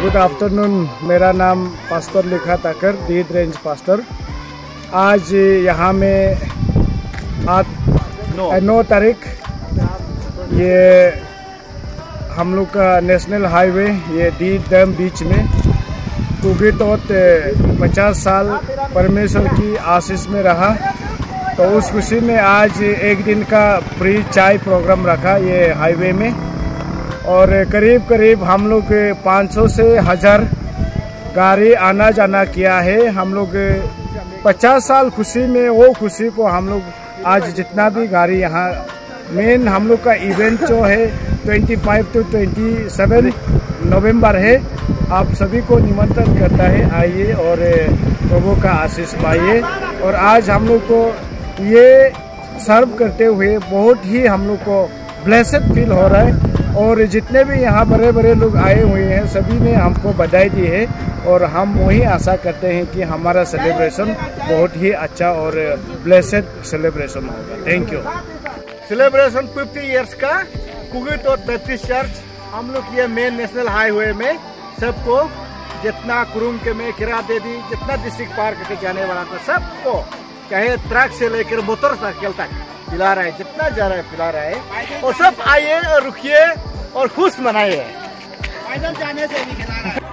Good afternoon मेरा नाम pastor लिखा ताकर दीद रेंज पास्टर। आज यहाँ में आठ नौ। तारीख। ये हम लोग का नेशनल हाईवे ये दी डैम बीच में। कुगी तो पचास साल परमेश्वर की आशीष में रहा। तो उस खुशी में आज एक दिन का फ्री चाय प्रोग्राम रखा ये हाईवे में। और करीब करीब हम लोग 500 से हज़ार गाड़ी आना जाना किया है। हम लोग 50 साल खुशी में, वो खुशी को हम लोग आज जितना भी गाड़ी यहाँ, मेन हम लोग का इवेंट जो है 25 टू 27 नवंबर है। आप सभी को निमंत्रण करता है, आइए और प्रभु का आशीष पाइए। और आज हम लोग को ये सर्व करते हुए बहुत ही हम लोग को ब्लेसड फील हो रहा है। और जितने भी यहाँ बड़े बड़े लोग आए हुए हैं, सभी ने हमको बधाई दी है और हम वही आशा करते हैं कि हमारा सेलिब्रेशन बहुत ही अच्छा और ब्लेसड सेलिब्रेशन होगा। Thank you celebration fifty years का कुगिट और बैप्टिस्ट चर्च हम लोग ये मेन नेशनल हाईवे में सबको जितना कुरुम के में किरा दे दी, जितना डिस्ट्रिक्ट पार्क के जाने वाला था, सबको चाहे ट्रक से लेकर मोटरसाइकिल तक पिला रहा है, जितना जा रहा है पिला रहा है। और सब आइए और रुकिए। और खुश मनाइए। पैदल जाने से भी खिला रहा है।